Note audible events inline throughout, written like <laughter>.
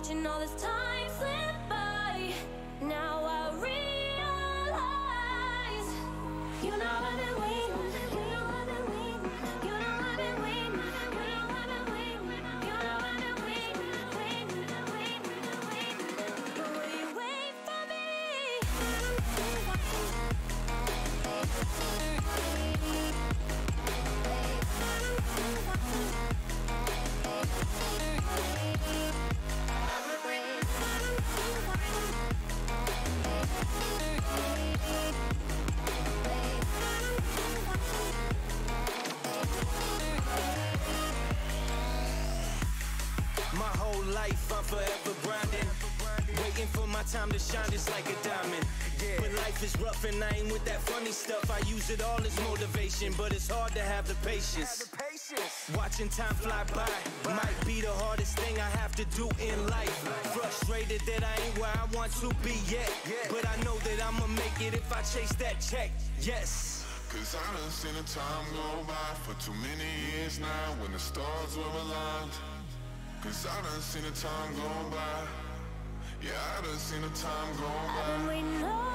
Watching all this time slip time to shine just like a diamond. Yeah. But life is rough and I ain't with that funny stuff. I use it all as motivation, but it's hard to have the patience. Watching time fly by might be the hardest thing I have to do in life. Frustrated that I ain't where I want to be yet. But I know that I'ma make it if I chase that check. Yes. Cause I done seen the time go by for too many years now when the stars were aligned. Cause I done seen the time go by. Yeah, I done seen the time go by.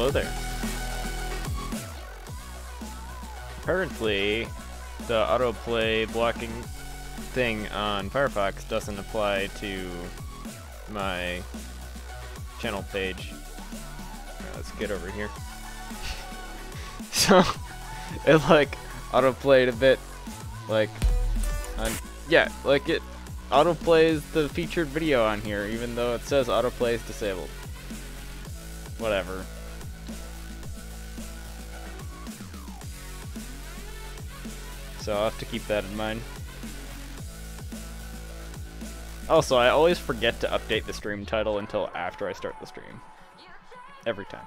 Hello there. Apparently, the autoplay blocking thing on Firefox doesn't apply to my channel page. Alright, let's get over here. <laughs> so, it like autoplayed a bit, like, on, yeah, like it autoplays the featured video on here, even though it says autoplay is disabled. Whatever. So I'll have to keep that in mind. Also, I always forget to update the stream title until after I start the stream. Every time.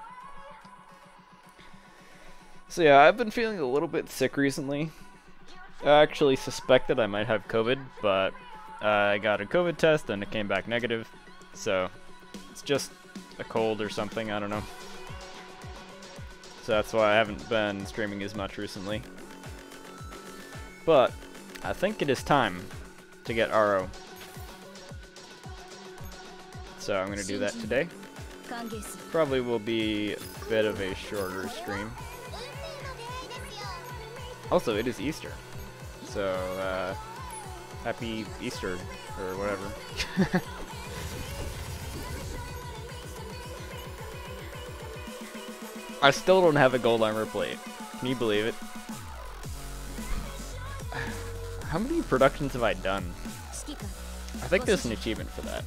So yeah, I've been feeling a little bit sick recently. I actually suspected I might have COVID, but uh, I got a COVID test and it came back negative. So it's just a cold or something, I don't know. So that's why I haven't been streaming as much recently. But I think it is time to get RO. So I'm going to do that today. Probably will be a bit of a shorter stream. Also, it is Easter. So, uh, happy Easter, or whatever. <laughs> I still don't have a gold armor plate. Can you believe it? How many productions have I done? I think there's an achievement for that.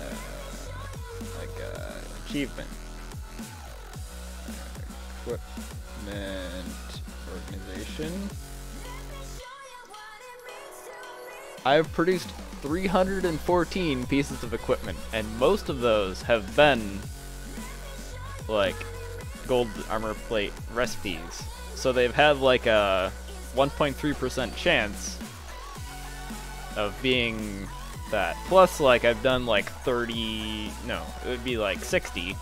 Uh, like, uh, achievement. Equipment organization. I've produced 314 pieces of equipment, and most of those have been, like, gold armor plate recipes. So they've had like a 1.3% chance of being that. Plus, like, I've done like 30, no, it would be like 60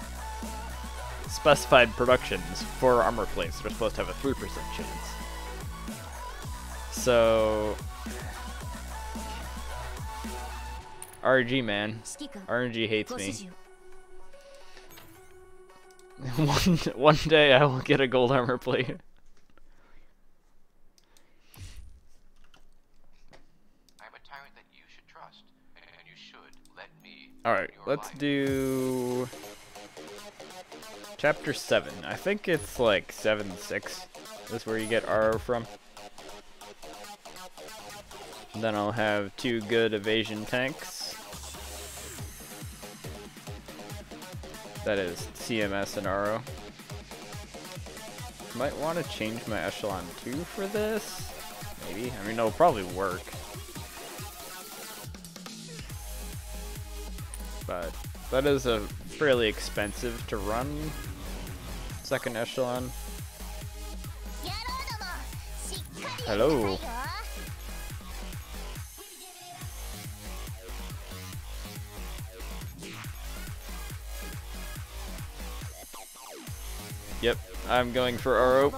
specified productions for armor plates. They're supposed to have a 3% chance. So. RNG, man. RNG hates me. <laughs> one, one day I will get a gold armor plate. Alright, let's do chapter 7. I think it's like 7 6 This is where you get R from. And then I'll have two good evasion tanks. That is CMS and RO. Might want to change my echelon 2 for this. Maybe. I mean, it'll probably work. but that is a fairly expensive to run second echelon. Hello. Yep, I'm going for RO.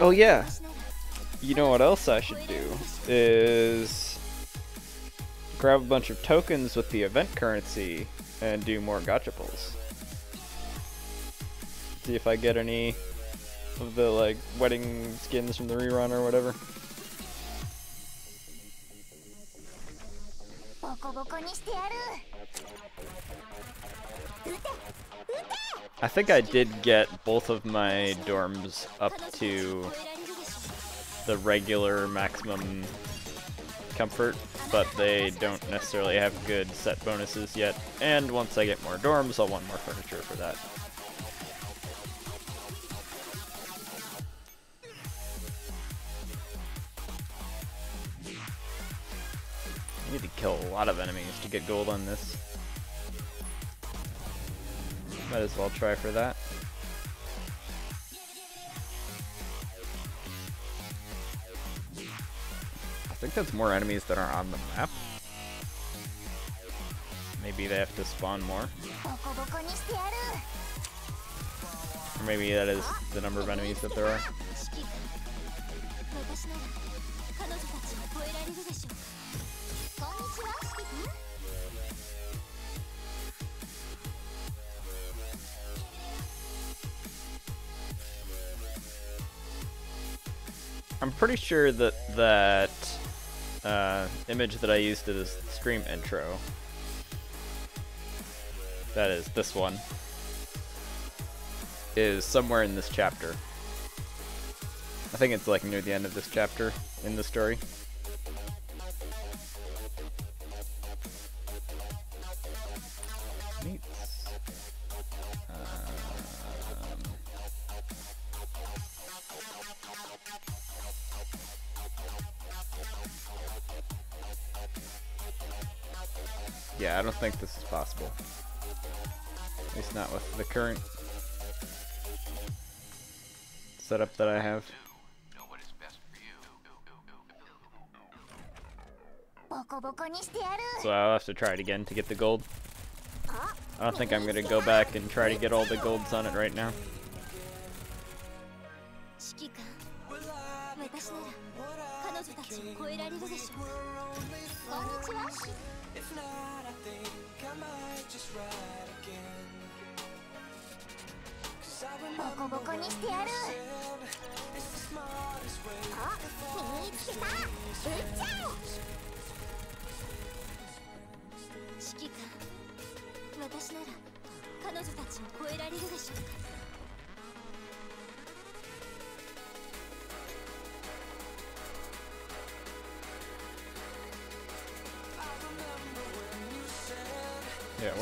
Oh yeah, you know what else I should do is grab a bunch of tokens with the event currency and do more gacha pulls. See if I get any of the like wedding skins from the rerun or whatever. I think I did get both of my dorms up to the regular maximum comfort, but they don't necessarily have good set bonuses yet. And once I get more dorms, I'll want more furniture for that. I need to kill a lot of enemies to get gold on this. Might as well try for that. think that's more enemies that are on the map. Maybe they have to spawn more. Or maybe that is the number of enemies that there are. I'm pretty sure that that uh, image that I used in this stream intro, that is this one, is somewhere in this chapter. I think it's like near the end of this chapter in the story. Yeah, I don't think this is possible. At least not with the current setup that I have. So I'll have to try it again to get the gold. I don't think I'm going to go back and try to get all the golds on it right now. ボコボコにしてやるあ身につけた撃っちゃう指揮官私なら彼女たちを超えられるでしょうか。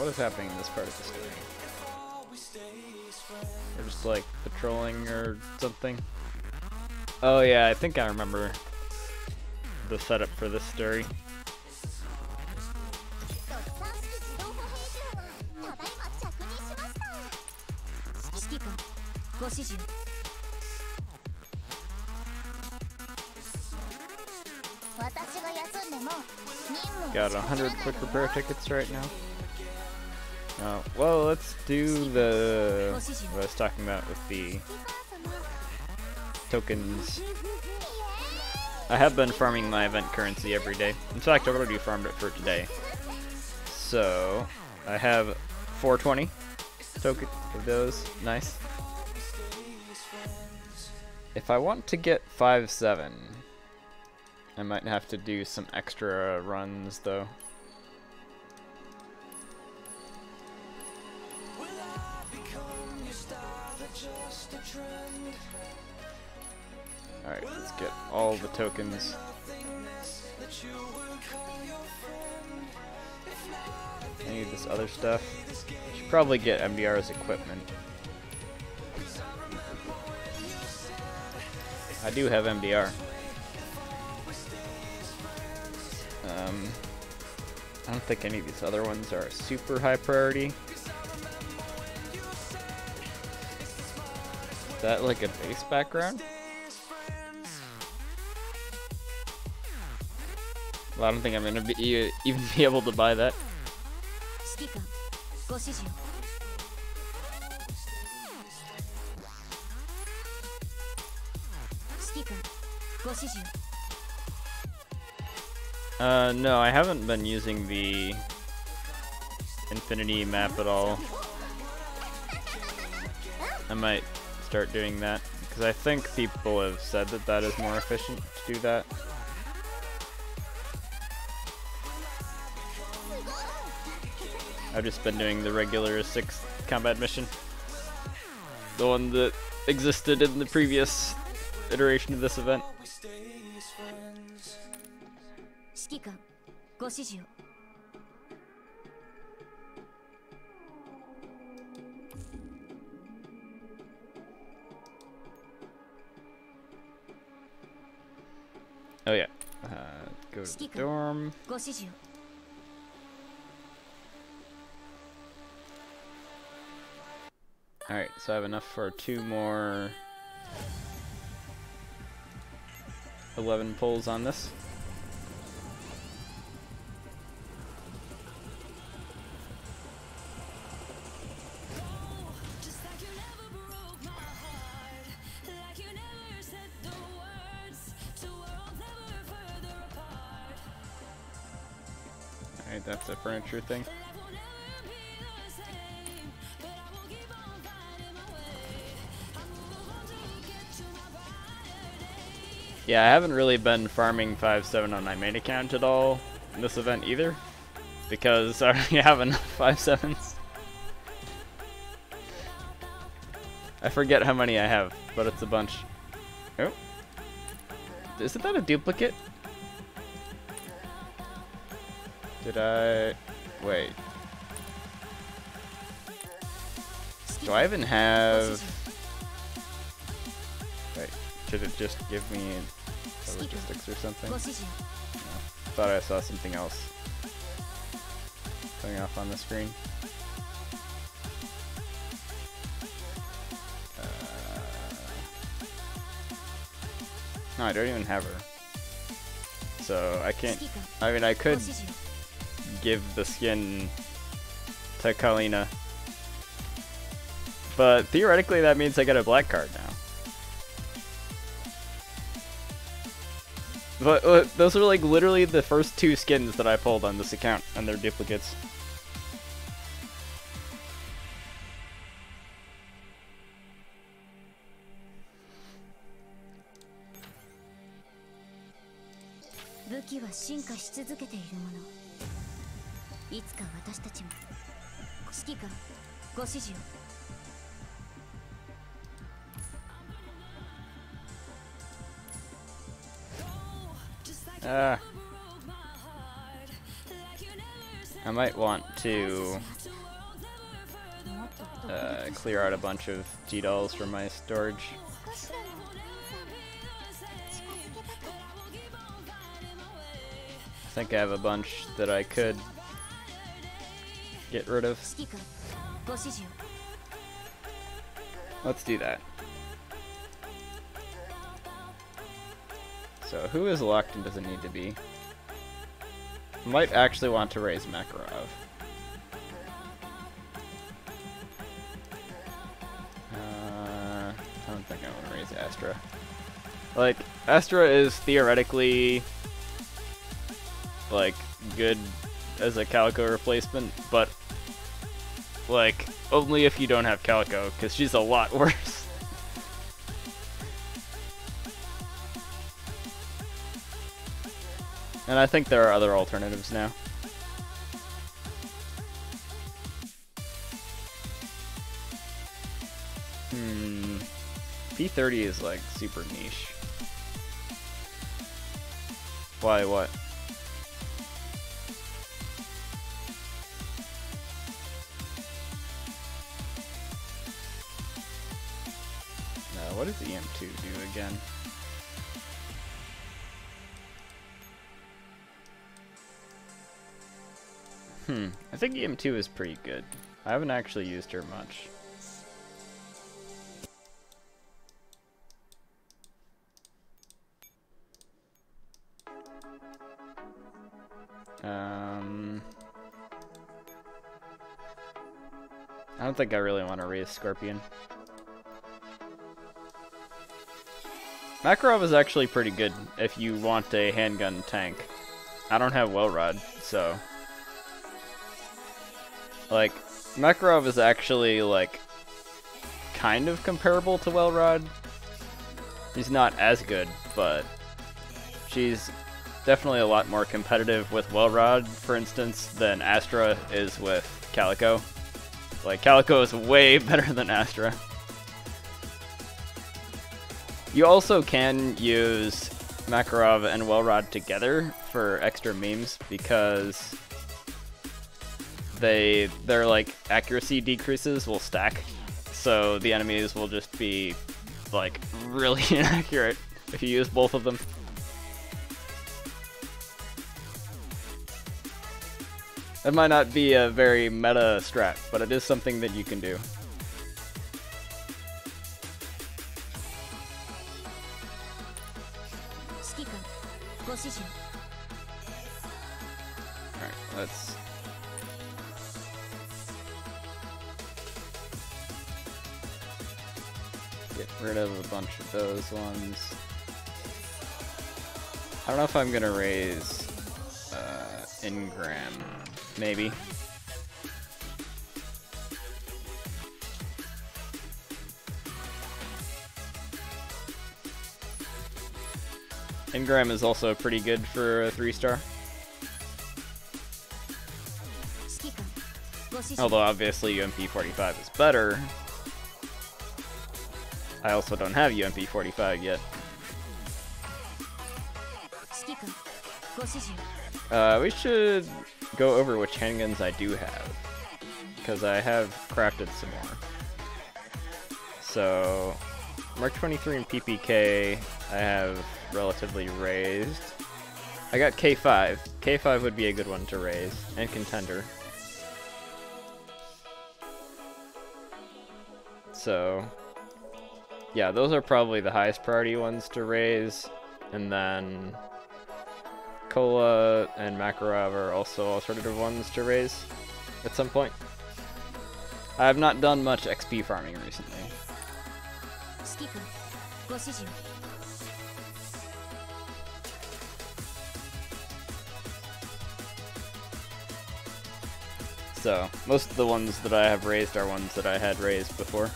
what is happening in this part of the story? We're just like patrolling or something. Oh yeah, I think I remember the setup for this story. Got a hundred quick repair tickets right now. Oh, well, let's do the what I was talking about with the tokens. I have been farming my event currency every day. In fact, I've already farmed it for today. So, I have 420 token of those. Nice. If I want to get 5-7, I might have to do some extra runs though. Alright, let's get all the tokens. I need this other stuff. I Should probably get MDR's equipment. I do have MDR. Um, I don't think any of these other ones are super high priority. that like a bass background? Well, I don't think I'm gonna be even be able to buy that. Uh, no, I haven't been using the Infinity map at all. I might start doing that because I think people have said that that is more efficient to do that. I've just been doing the regular six combat mission, the one that existed in the previous iteration of this event. Go to the dorm. Alright, so I have enough for two more 11 pulls on this. To my brighter day Yeah, I haven't really been farming 5-7 on my main account at all in this event either. Because I already <laughs> have enough 5-7s. I forget how many I have, but it's a bunch. Oh. Isn't that a duplicate? Did I... Wait. Do I even have... Wait, should it just give me logistics or something? No. Thought I saw something else coming off on the screen. Uh... No, I don't even have her. So I can't... I mean, I could give the skin to Kalina. But theoretically, that means I get a black card now. But uh, those are like literally the first two skins that I pulled on this account, and they're duplicates. いつか私たちも指揮官ご指示を。Uh, I might want to uh, clear out a bunch of T-Dolls from my storage. I think I have a bunch that I could get rid of. Let's do that. So who is locked and doesn't need to be? Might actually want to raise Makarov. Uh, I don't think I want to raise Astra. Like, Astra is theoretically, like, good as a Calico replacement, but like, only if you don't have Calico, because she's a lot <laughs> worse. And I think there are other alternatives now. Hmm. P30 is like super niche. Why, what? What does EM2 do again? Hmm, I think EM2 is pretty good. I haven't actually used her much. Um, I don't think I really want to raise Scorpion. Makarov is actually pretty good if you want a handgun tank. I don't have Wellrod, so like, Makarov is actually, like, kind of comparable to Wellrod. He's not as good, but she's definitely a lot more competitive with Wellrod, for instance, than Astra is with Calico. Like, Calico is way <laughs> better than Astra. You also can use Makarov and Wellrod together for extra memes because they their like accuracy decreases will stack, so the enemies will just be like <laughs> really <laughs> inaccurate if you use both of them. That might not be a very meta strat, but it is something that you can do. ones. I don't know if I'm going to raise uh, Ingram. Maybe. Ingram is also pretty good for a three star. Although obviously UMP 45 is better, I also don't have UMP45 yet. Uh, we should go over which handguns I do have. Because I have crafted some more. So, Mark 23 and PPK I have relatively raised. I got K5. K5 would be a good one to raise, and Contender. So, yeah, those are probably the highest priority ones to raise. And then Kola and Makarov are also alternative ones to raise at some point. I have not done much XP farming recently. So, most of the ones that I have raised are ones that I had raised before.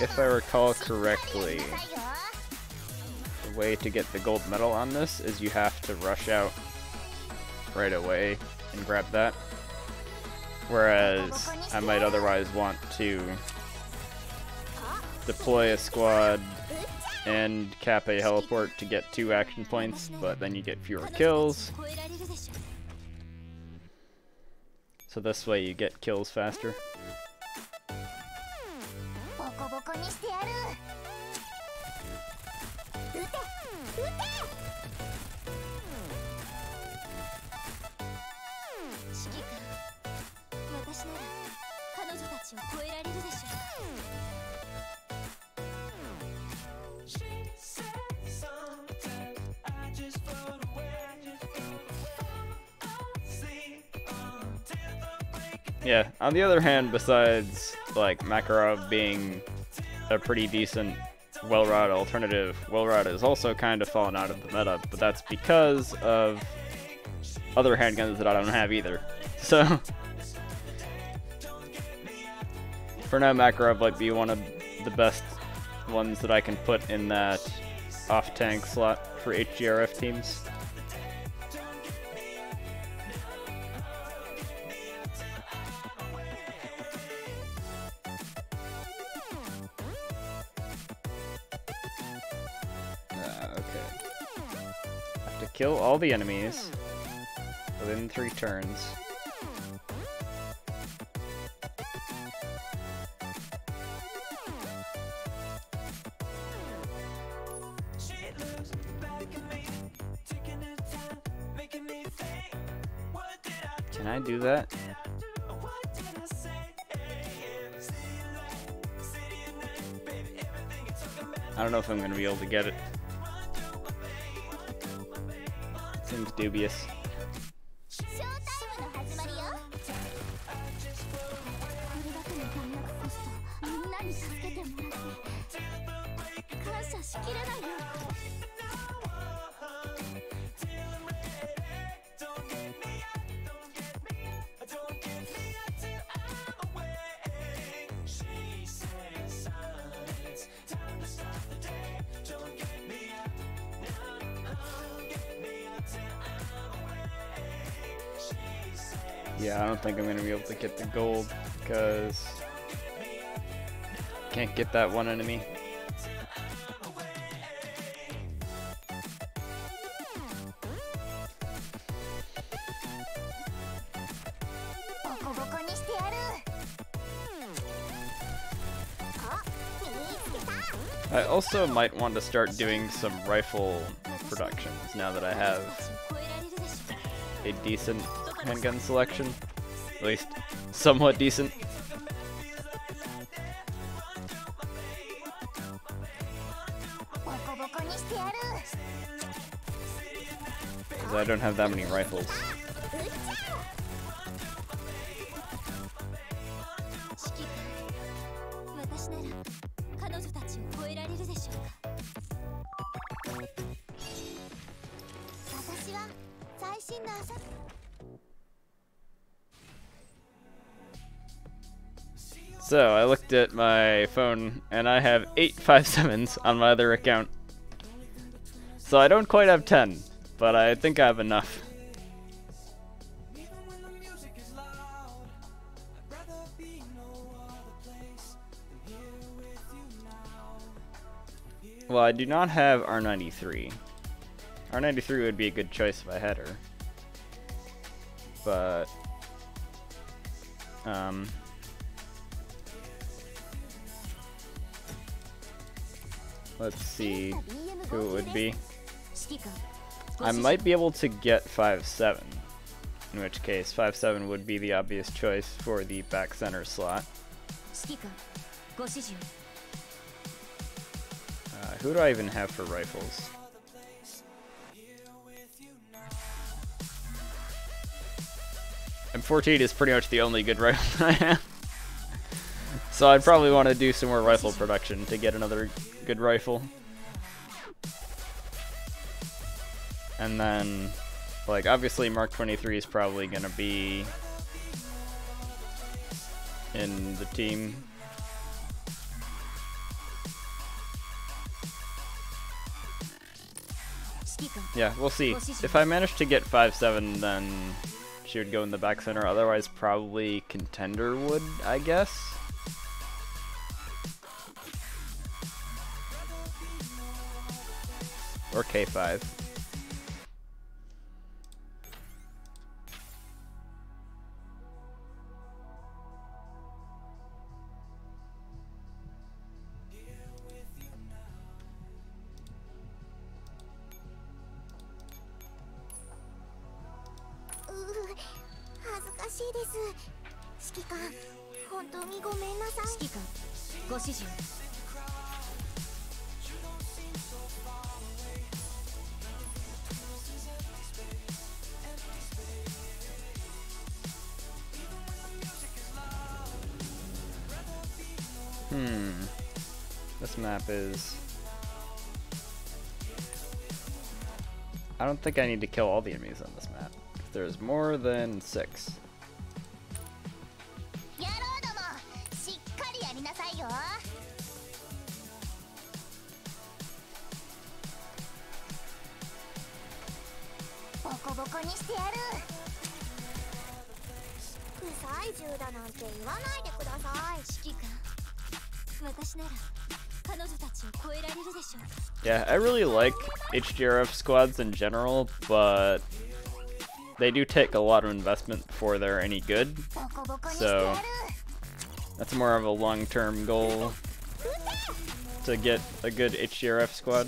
if I recall correctly, the way to get the gold medal on this is you have to rush out right away and grab that. Whereas I might otherwise want to deploy a squad and cap a heliport to get two action points, but then you get fewer kills. So this way you get kills faster. On the other hand, besides like Makarov being a pretty decent Well-Rod alternative, Well-Rod has also kind of fallen out of the meta, but that's because of other handguns that I don't have either. <laughs> So for now, Makarov might be one of the best ones that I can put in that off-tank slot for HGRF teams. Kill all the enemies within three turns. Can I do that? I don't know if I'm gonna be able to get it. Dubious. hit that one enemy. I also might want to start doing some rifle productions now that I have a decent handgun selection. At least somewhat decent. don't have that many rifles. So, I looked at my phone, and I have 8 5.7s on my other account. So I don't quite have 10 but I think I have enough. Well, I do not have R93. R93 would be a good choice if I had her. But um let's see who it would be. I might be able to get 5-7, in which case 5-7 would be the obvious choice for the back center slot. Uh, who do I even have for rifles? M14 is pretty much the only good rifle <laughs> I have. So I'd probably want to do some more rifle production to get another good rifle. And then, like, obviously Mark 23 is probably going to be in the team. Yeah, we'll see. If I manage to get 5-7, then she would go in the back center. Otherwise, probably contender would, I guess. Or K5. しいです指揮官本当にごめんなさい指揮官ご指示を Hmm. This map is... I don't think I need to kill all the enemies on this map. There's more than six. Sheriff squads in general, but they do take a lot of investment before they're any good. So that's more of a long-term goal to get a good HGRF squad.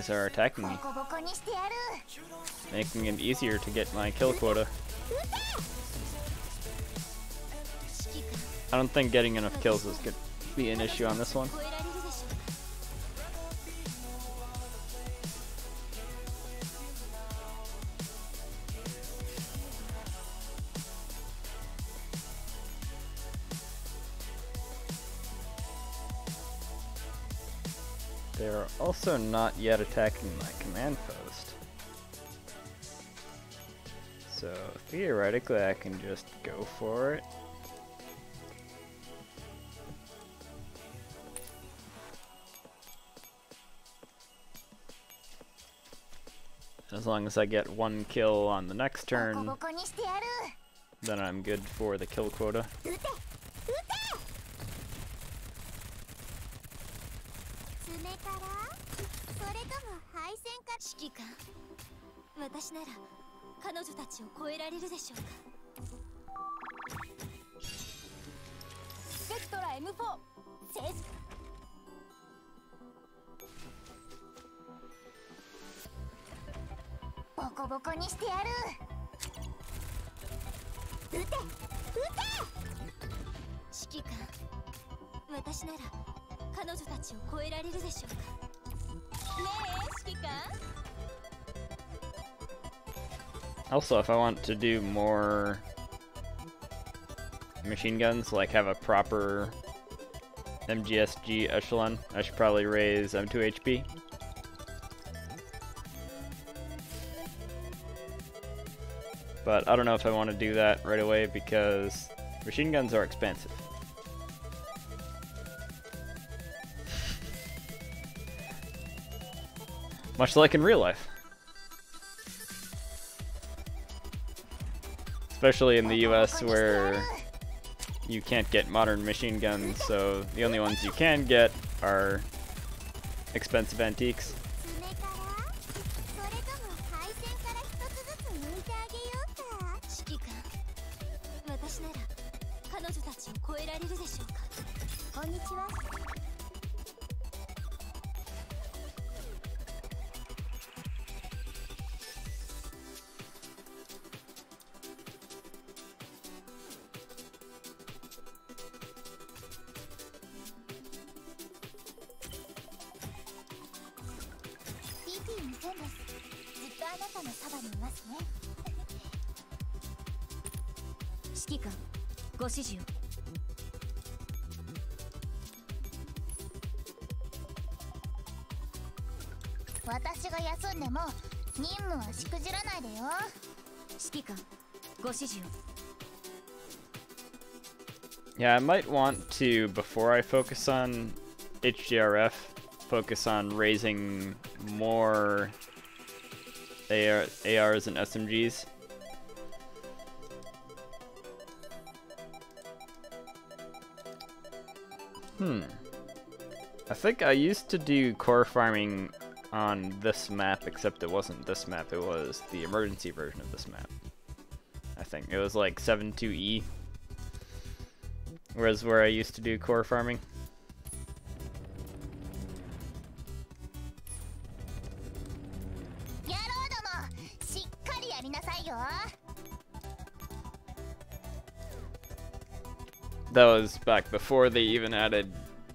enemies are attacking me, making it easier to get my kill quota. I don't think getting enough kills is going to be an issue on this one. They're also not yet attacking my command post. So theoretically I can just go for it. As long as I get one kill on the next turn, then I'm good for the kill quota. Also, if I want to do more machine guns, like have a proper MGSG echelon, I should probably raise M2 HP. But I don't know if I want to do that right away because machine guns are expensive. Much like in real life. Especially in the U.S. where you can't get modern machine guns. So the only ones you can get are expensive antiques. 指示を私が休んでも任務はしくじらないでよ指揮官ご指示を Yeah, I might want to, before I focus on HDRF, focus on raising more AR, ARs and SMGs. think I used to do core farming on this map, except it wasn't this map, it was the emergency version of this map. I think. It was like 7-2E. Whereas where I used to do core farming. That was back before they even added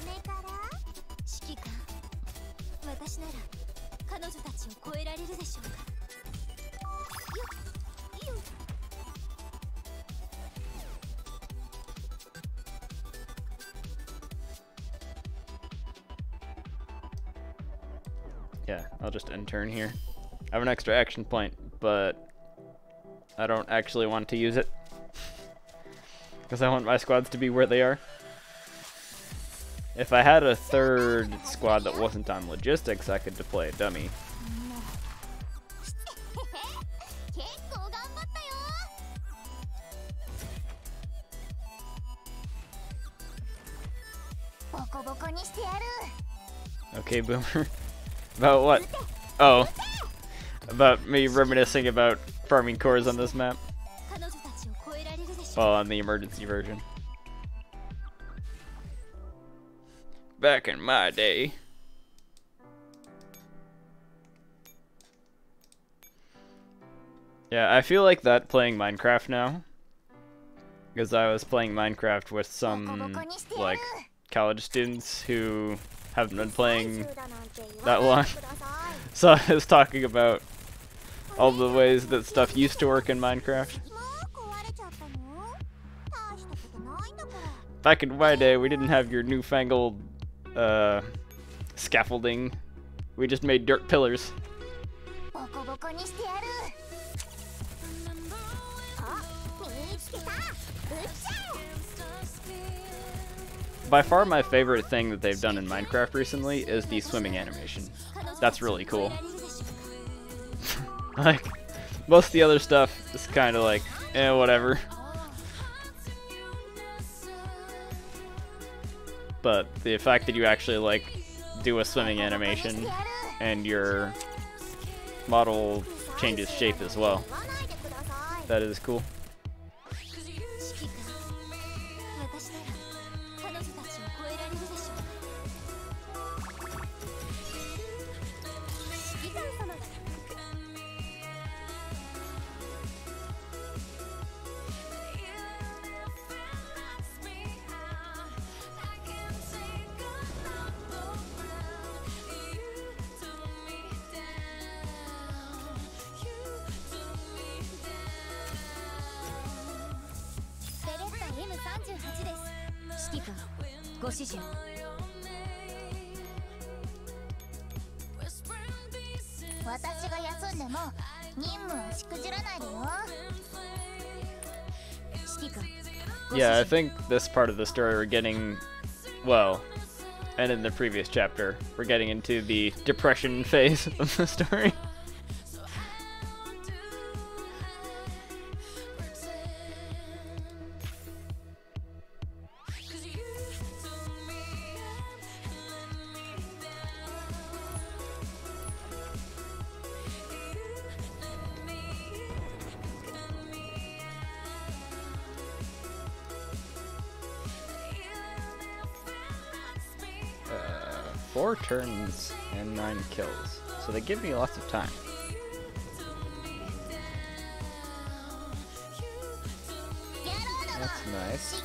ボコボコにしてやる撃て撃て指揮官私なら彼女たちを超えられるでしょうかボコボコにしてやる撃て撃て爪から指揮官私なら彼女たちを超えられるでしょうかよよ Yeah, I'll just intern here. I have an extra action point, but I don't actually want to use it. <laughs> Because I want my squads to be where they are. If I had a third squad that wasn't on logistics, I could deploy a dummy. Okay, Boomer. <laughs> about what? Oh. About me reminiscing about farming cores on this map. Well, on the emergency version. back in my day. Yeah, I feel like that playing Minecraft now. Because I was playing Minecraft with some, like, college students who haven't been playing that long. <laughs> so I was talking about all the ways that stuff used to work in Minecraft. Back in my day, we didn't have your newfangled uh, scaffolding. We just made dirt pillars. Ah, By far my favorite thing that they've done in Minecraft recently is the swimming animation. That's really cool. <laughs> like, most of the other stuff is kind of like, eh, whatever. but the fact that you actually like do a swimming animation and your model changes shape as well. That is cool. This part of the story we're getting, well, and in the previous chapter, we're getting into the depression <laughs> phase of the story. give me lots of time. That's nice.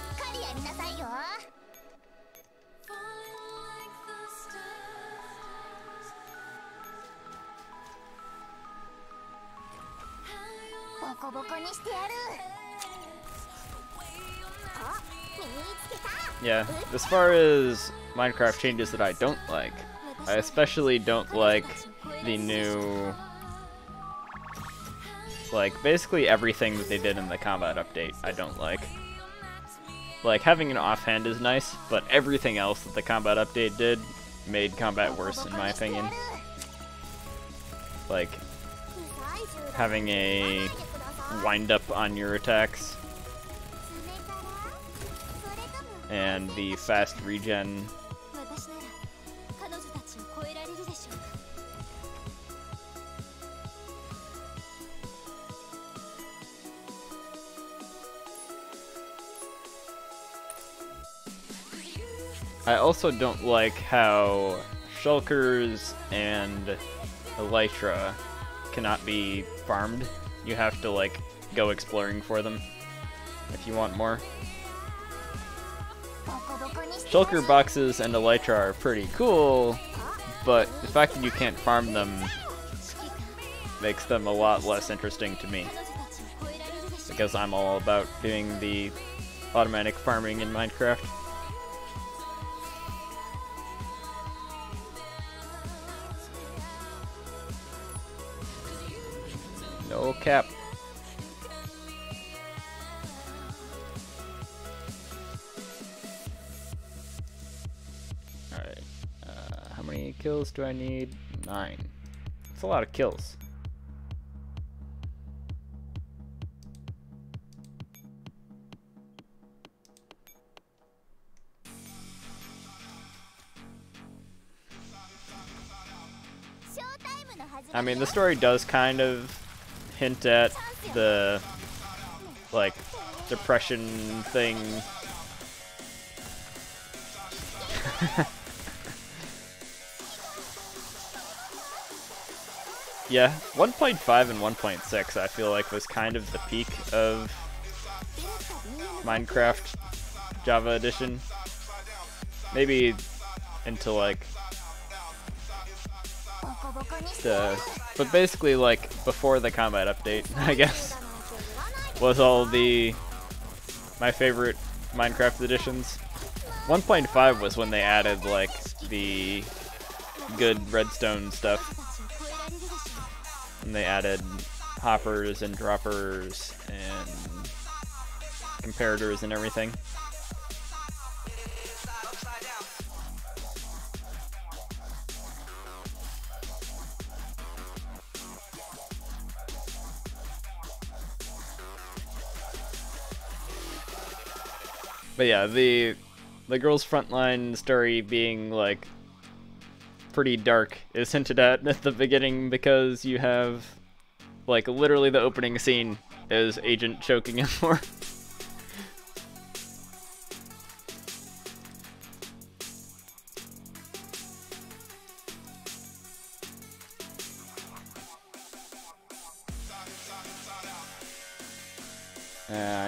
Yeah, as far as Minecraft changes that I don't like, I especially don't like the new. Like, basically everything that they did in the combat update, I don't like. Like, having an offhand is nice, but everything else that the combat update did made combat worse, in my opinion. Like, having a wind up on your attacks and the fast regen I also don't like how shulkers and elytra cannot be farmed. You have to like go exploring for them if you want more. Shulker boxes and elytra are pretty cool, but the fact that you can't farm them makes them a lot less interesting to me. Because I'm all about doing the automatic farming in Minecraft. Cap. Alright. Uh, how many kills do I need? Nine. That's a lot of kills. I mean, the story does kind of hint at the like depression thing. <laughs> yeah, 1.5 and 1.6 I feel like was kind of the peak of Minecraft Java Edition. Maybe into like the but basically like before the combat update, <laughs> I guess, was all the my favorite Minecraft editions. 1.5 was when they added like the good redstone stuff and they added hoppers and droppers and comparators and everything. But yeah, the the Girls' Frontline story being like pretty dark is hinted at <laughs> at the beginning because you have like literally the opening scene is Agent choking him <laughs> more.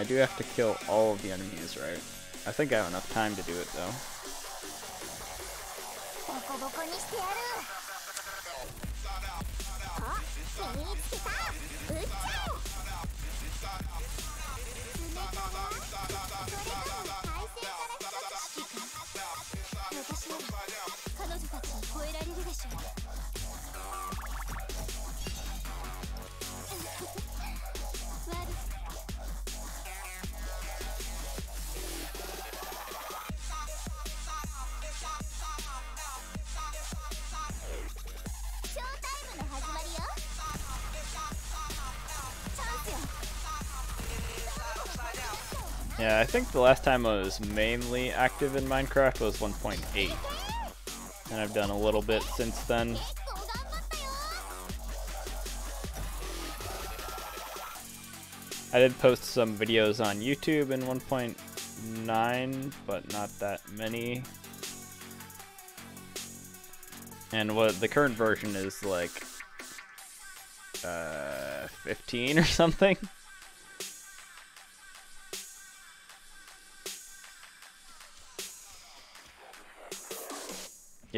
Do have to kill all of the enemies, right? I think I have enough time to do it though. ボ Yeah, I think the last time I was mainly active in Minecraft was 1.8. And I've done a little bit since then. I did post some videos on YouTube in 1.9, but not that many. And what the current version is like uh, 15 or <laughs> something.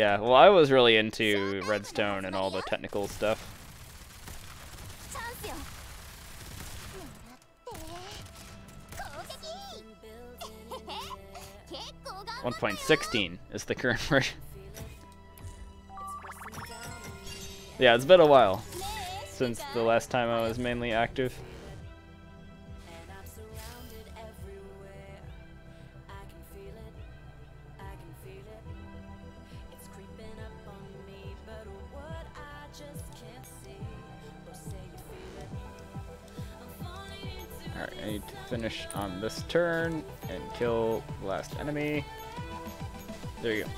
Yeah, well, I was really into redstone and all the technical stuff. One point sixteen is the current <laughs> version. yeah, it's been a while since the last time I was mainly active. on this turn and kill last enemy. There you go.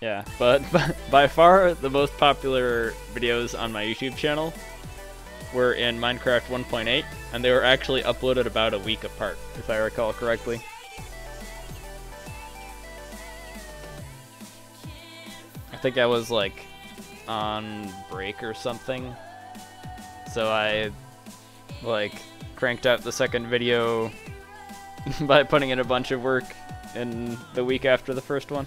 Yeah, but <laughs> by far the most popular videos on my YouTube channel were in Minecraft 1.8, and they were actually uploaded about a week apart, if I recall correctly. I think I was like on break or something, so I like cranked out the second video <laughs> by putting in a bunch of work in the week after the first one.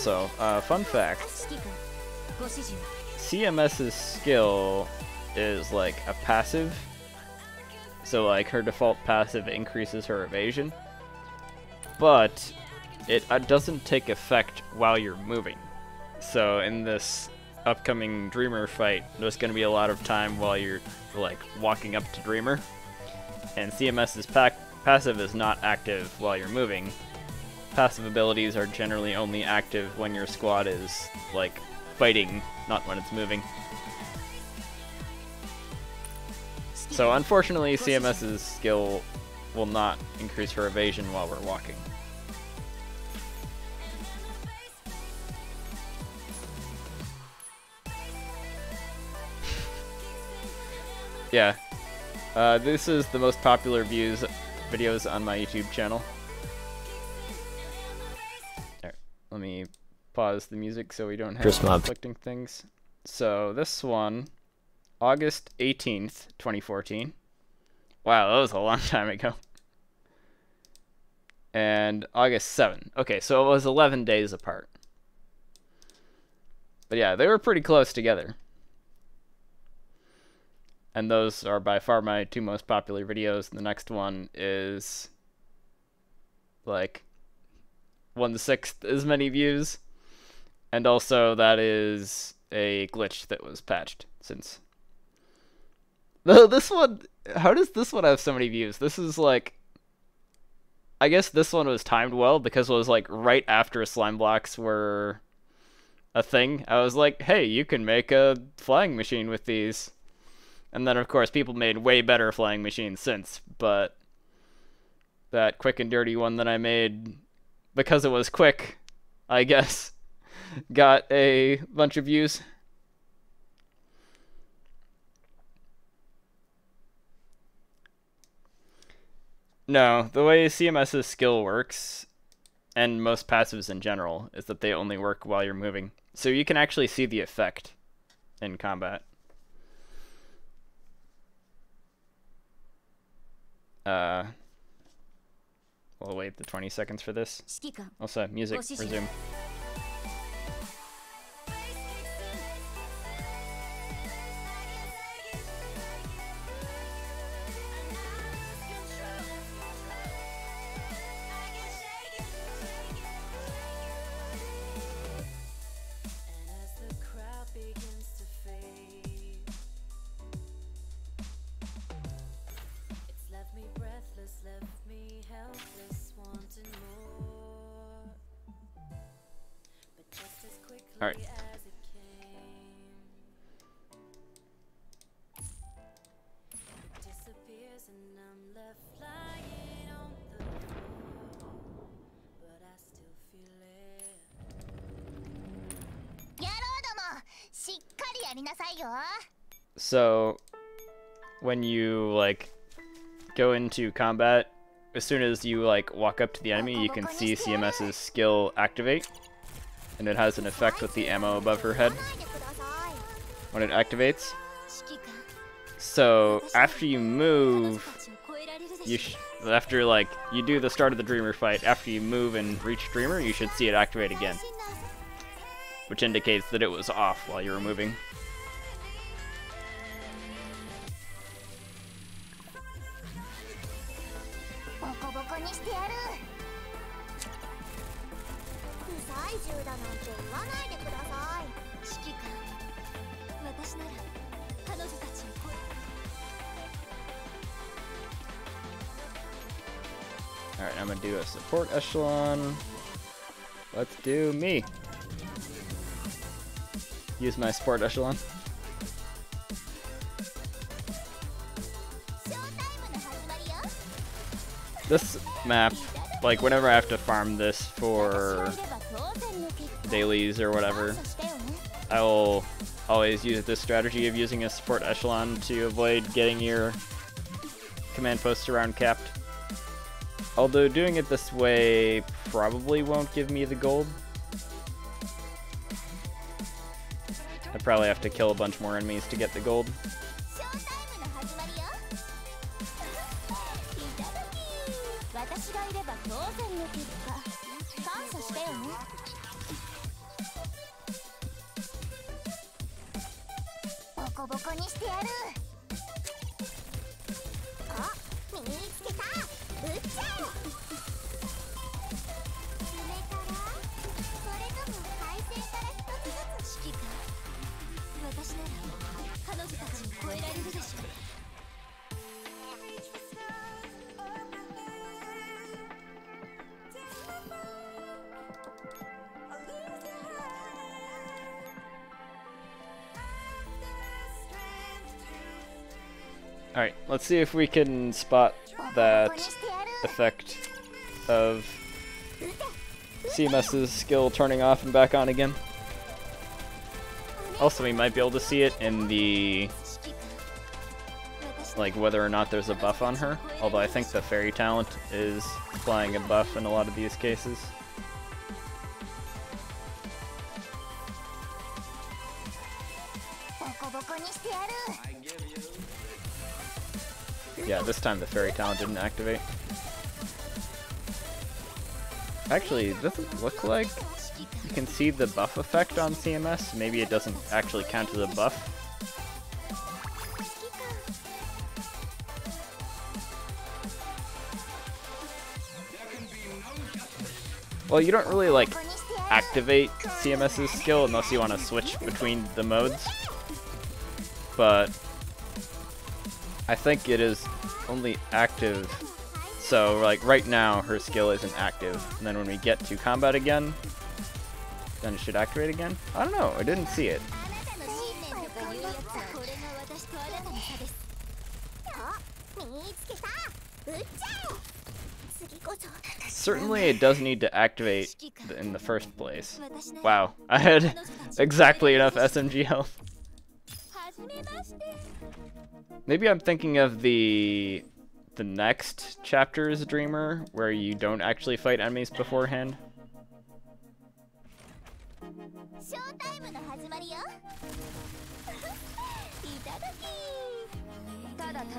Also, uh, fun fact, CMS's skill is like a passive, so like her default passive increases her evasion, but it uh, doesn't take effect while you're moving. So in this upcoming Dreamer fight, there's going to be a lot of time while you're like walking up to Dreamer, and CMS's passive is not active while you're moving, Passive abilities are generally only active when your squad is, like, fighting, not when it's moving. So unfortunately, CMS's skill will not increase her evasion while we're walking. <laughs> yeah. Uh, this is the most popular views videos on my YouTube channel. Let me pause the music so we don't have conflicting things. So this one, August 18th, 2014. Wow, that was a long <laughs> time ago. And August 7th. Okay, so it was 11 days apart. But yeah, they were pretty close together. And those are by far my two most popular videos. The next one is like one sixth as many views. And also that is a glitch that was patched since. <laughs> No, this one how does this one have so many views? This is like I guess this one was timed well because it was like right after slime blocks were a thing. I was like, hey, you can make a flying machine with these. And then, of course, people made way better flying machines since, but that quick and dirty one that I made, because it was quick, I guess, <laughs> got a bunch of views. No, the way CMS's skill works, and most passives in general, is that they only work while you're moving. So you can actually see the effect in combat. Uh, We'll wait the 20 seconds for this. Also, music, resume. So, when you, like, go into combat, as soon as you, like, walk up to the enemy, you can see CMS's skill activate, and it has an effect with the ammo above her head when it activates. So, after you move, you after, like, you do the start of the Dreamer fight, after you move and reach Dreamer, you should see it activate again, which indicates that it was off while you were moving. do a support echelon. Let's do me. Use my support echelon. This map, like whenever I have to farm this for dailies or whatever, I will always use this strategy of using a support echelon to avoid getting your command posts around capped. Although doing it this way probably won't give me the gold. I probably have to kill a bunch more enemies to get the gold. Alright, let's see if we can spot that effect of CMS's skill turning off and back on again. Also, we might be able to see it in the... like whether or not there's a buff on her, although I think the Fairy Talent is applying a buff in a lot of these cases. This time the fairy talent didn't activate. Actually, doesn't look like you can see the buff effect on CMS. Maybe it doesn't actually count as a buff. Well, you don't really like activate CMS's skill unless you want to switch between the modes. But I think it is only active. So, like, right now, her skill isn't active. And then when we get to combat again, then it should activate again? I don't know, I didn't see it. Certainly it does need to activate in the first place. Wow, <laughs> I had <laughs> exactly enough SMG health. <laughs> Maybe I'm thinking of the the next chapter's Dreamer, where you don't actually fight enemies beforehand.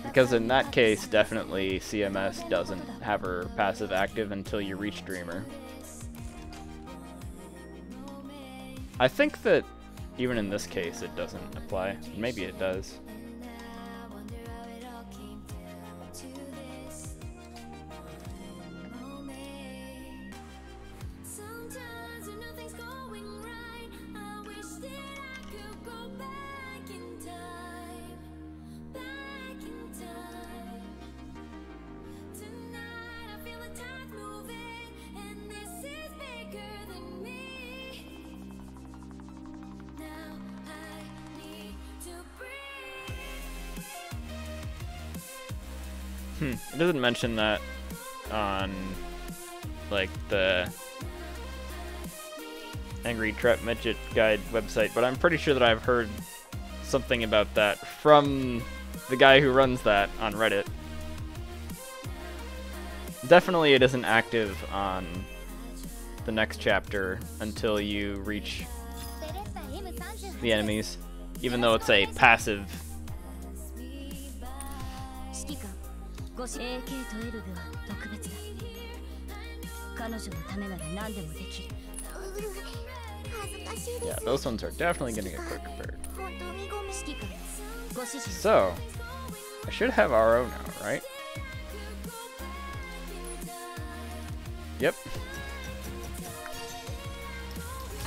Because in that case, definitely CMS doesn't have her passive active until you reach Dreamer. I think that even in this case it doesn't apply. Maybe it does. Mention that on like the Angry Trap Midget Guide website, but I'm pretty sure that I've heard something about that from the guy who runs that on Reddit. Definitely it isn't active on the next chapter until you reach the enemies, even though it's a passive ごし AK とエルグは特別だ彼女のためなら何でもできる恥ずかしいです Yeah, those ones are definitely gonna get quick compared. 本当にごめん指揮官ご指示 So, I should have RO now, right? Yep, は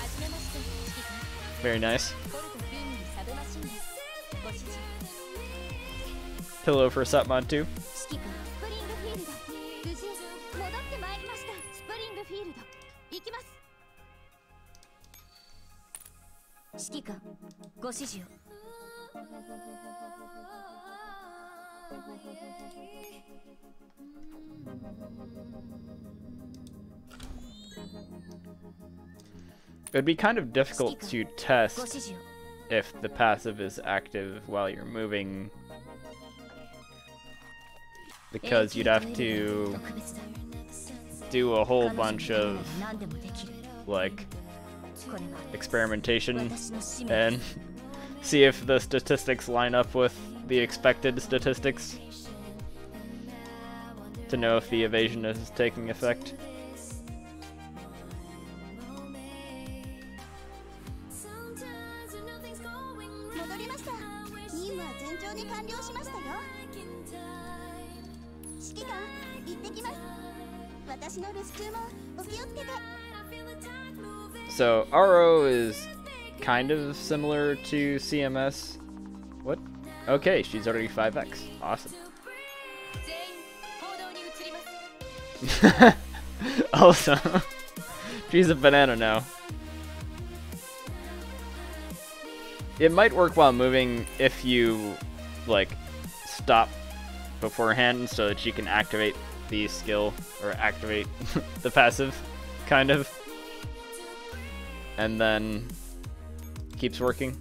じめまして指揮官 very nice. コルトフィーニルサブマシンですご指示 Pillow for Satmod 2. ご指示を It would be kind of difficult to test ご指示を if the passive is active while you're moving because you'd have to 特別だ do a whole 彼女の bunch ためな of ら何でもできる like これは experimentation 私の使命 and <laughs> see if the statistics line up with the expected statistics to know if the evasion is taking effect. So, RO is kind of similar to CMS. What? Okay, she's already 5x. Awesome. <laughs> awesome. <laughs> she's a banana now. It might work while moving if you, like, stop beforehand so that you can activate the skill, or activate <laughs> the passive, kind of. And then keeps working.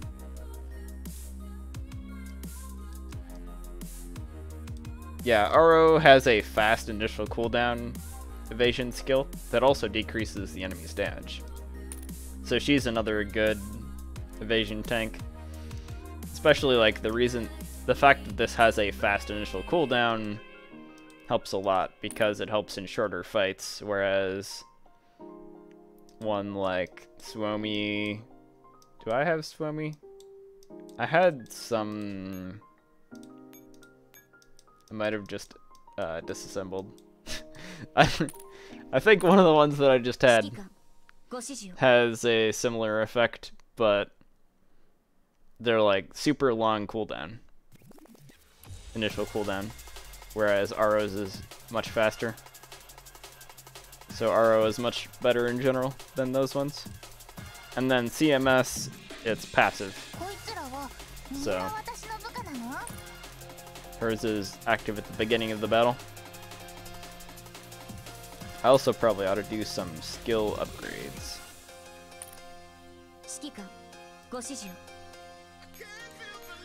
Yeah, RO has a fast initial cooldown evasion skill that also decreases the enemy's damage. So she's another good evasion tank. Especially like the reason the fact that this has a fast initial cooldown helps a lot because it helps in shorter fights, whereas one like Suomi do I have Suomi? I had some... I might have just uh, disassembled. <laughs> I, think one of the ones that I just had has a similar effect, but they're like super long cooldown. Initial cooldown. Whereas RO's is much faster. So Aro is much better in general than those ones. And then CMS, it's passive. So hers is active at the beginning of the battle. I also probably ought to do some skill upgrades.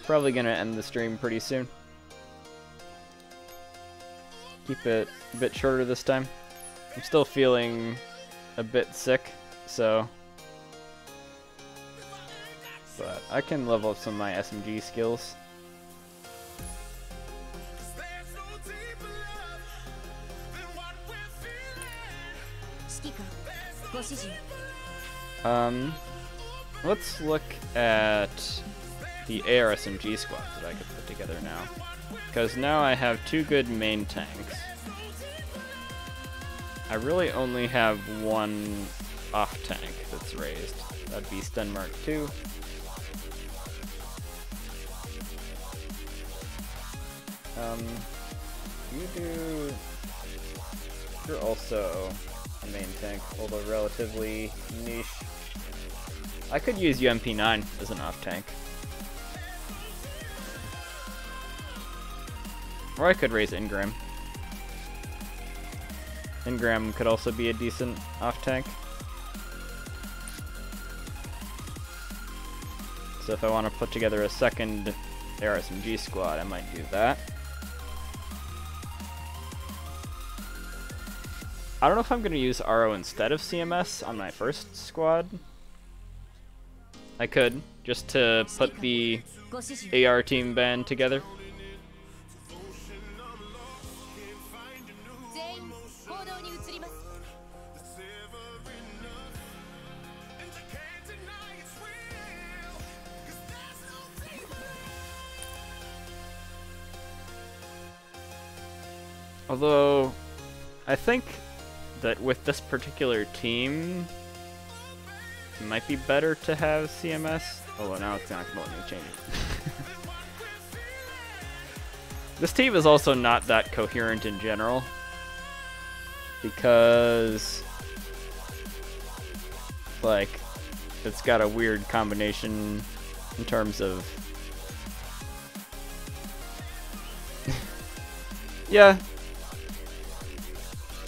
Probably gonna end the stream pretty soon. Keep it a bit shorter this time. I'm still feeling a bit sick, so but I can level up some of my SMG skills. Um, let's look at the AR SMG squad that I could put together now. Because now I have two good main tanks. I really only have one off tank that's raised. That'd be Sten MkII. Um, you do. You're also a main tank, although relatively niche. I could use UMP9 as an off tank. Or I could raise Ingram. Ingram could also be a decent off tank. So if I want to put together a second RSMG squad, I might do that. I don't know if I'm going to use RO instead of CMS on my first squad. I could, just to put the AR team band together. Although, I think that with this particular team, it might be better to have CMS. Although now it's not going to let me change it. <laughs> this team is also not that coherent in general. Because, like, it's got a weird combination in terms of. <laughs> yeah,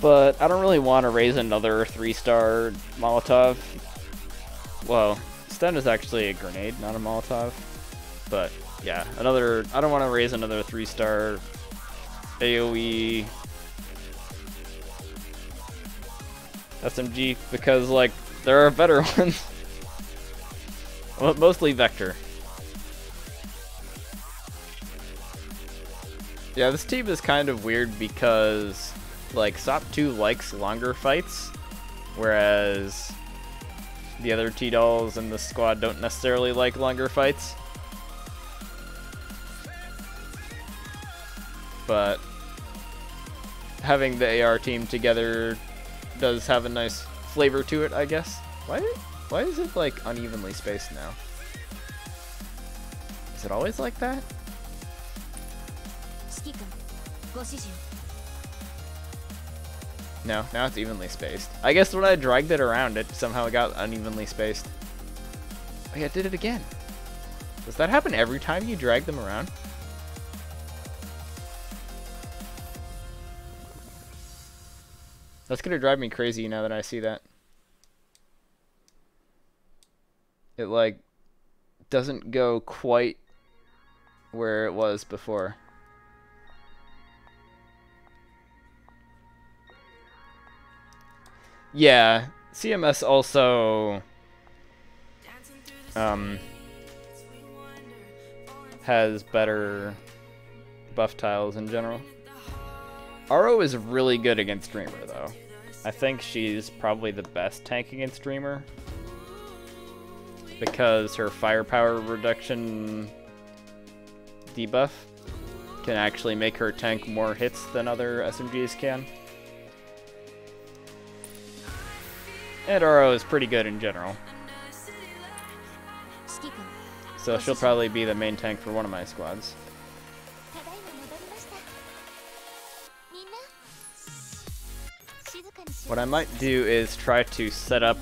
but I don't really want to raise another three-star Molotov. Well, Sten is actually a grenade, not a Molotov. But yeah, another. I don't want to raise another three-star AOE SMG because like there are better <laughs> ones. well, mostly Vector. Yeah, this team is kind of weird because like SOP 2 likes longer fights, whereas the other T-Dolls in the squad don't necessarily like longer fights. But having the AR team together does have a nice flavor to it, I guess. Why why is it like unevenly spaced now? Is it always like that? No, now it's evenly spaced. I guess when I dragged it around, it somehow got unevenly spaced. Oh yeah, did it again. Does that happen every time you drag them around? That's gonna drive me crazy now that I see that. It like doesn't go quite where it was before. Yeah, CMS also um, has better buff tiles in general. RO is really good against Dreamer though. I think she's probably the best tank against Dreamer because her firepower reduction debuff can actually make her tank more hits than other SMGs can. Edoro is pretty good in general. So she'll probably be the main tank for one of my squads. What I might do is try to set up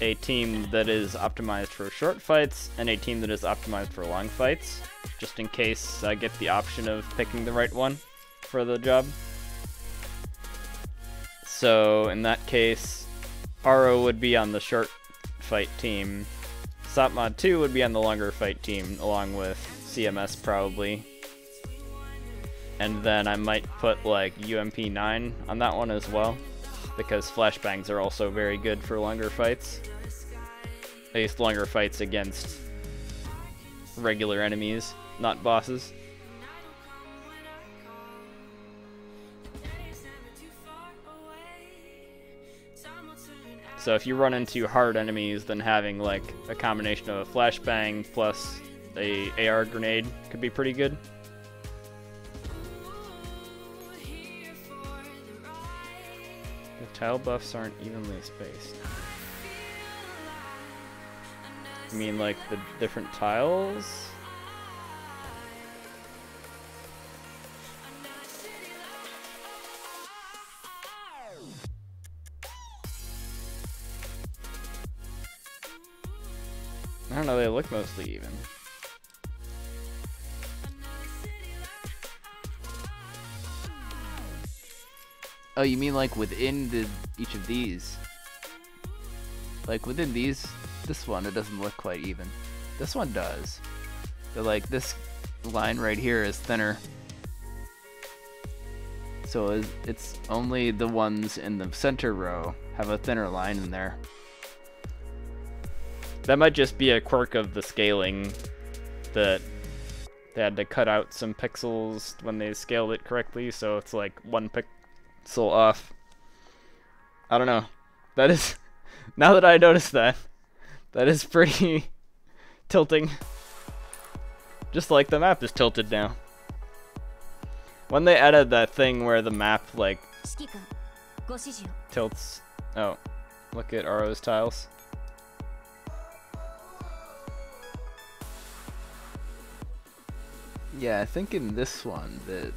a team that is optimized for short fights and a team that is optimized for long fights, just in case I get the option of picking the right one for the job. So in that case, RO would be on the short fight team. Sopmod 2 would be on the longer fight team, along with CMS probably. And then I might put like UMP9 on that one as well, because flashbangs are also very good for longer fights. At least longer fights against regular enemies, not bosses. So if you run into hard enemies, then having like a combination of a flashbang plus a AR grenade could be pretty good. The tile buffs aren't evenly spaced. You mean like the different tiles? Know, they look mostly even. Oh, you mean like within the each of these? Like within these, this one it doesn't look quite even. This one does. But like this line right here is thinner. So it's only the ones in the center row have a thinner line in there. That might just be a quirk of the scaling that they had to cut out some pixels when they scaled it correctly, so it's like one pixel off. I don't know. That is, <laughs> now that I noticed that, that is pretty <laughs> tilting. Just like the map is tilted now. When they added that thing where the map, like, tilts. Oh, look at RO's tiles. yeah, I think in this one that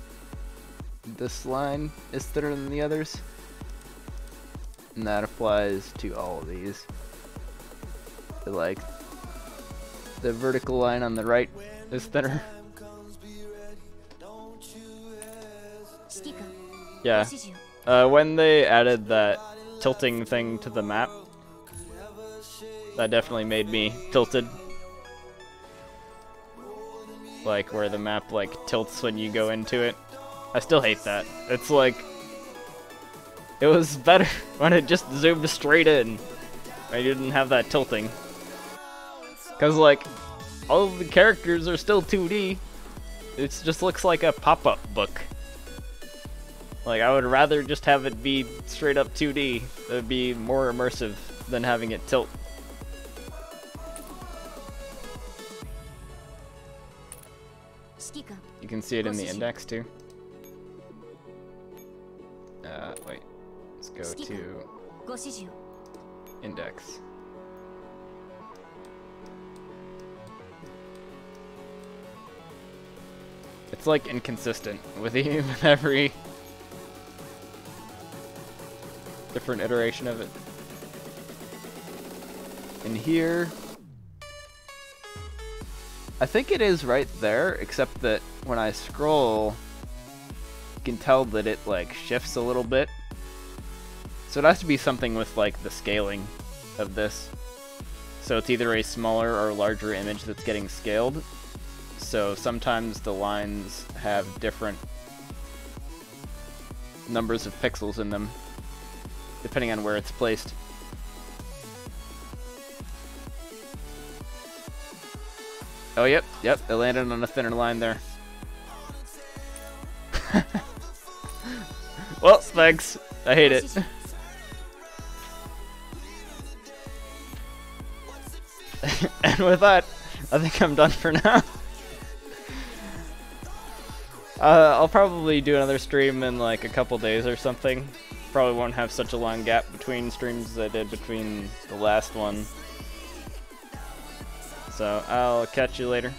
this line is thinner than the others. And that applies to all of these. But like, the vertical line on the right is thinner. Yeah. Uh, when they added that tilting thing to the map, that definitely made me tilted like where the map like tilts when you go into it. I still hate that. It's like it was <laughs> better when it just zoomed straight in. I didn't have that tilting. Cause like all the characters are still 2D. It just looks like a pop-up book. Like, I would rather just have it be straight up 2D. It would be more immersive than having it tilt. can see it in the index too. Uh, wait. Let's go to index. It's like inconsistent with <laughs> even every different iteration of it. In here, I think it is right there, except that when I scroll, you can tell that it like shifts a little bit. So it has to be something with like the scaling of this. So it's either a smaller or larger image that's getting scaled. So sometimes the lines have different numbers of pixels in them, depending on where it's placed. Oh, yep, yep, it landed on a thinner line there. <laughs> well, thanks. I hate it. <laughs> and with that, I think I'm done for now. <laughs> Uh, I'll probably do another stream in like a couple days or something. Probably won't have such a long gap between streams as I did between the last one. So I'll catch you later.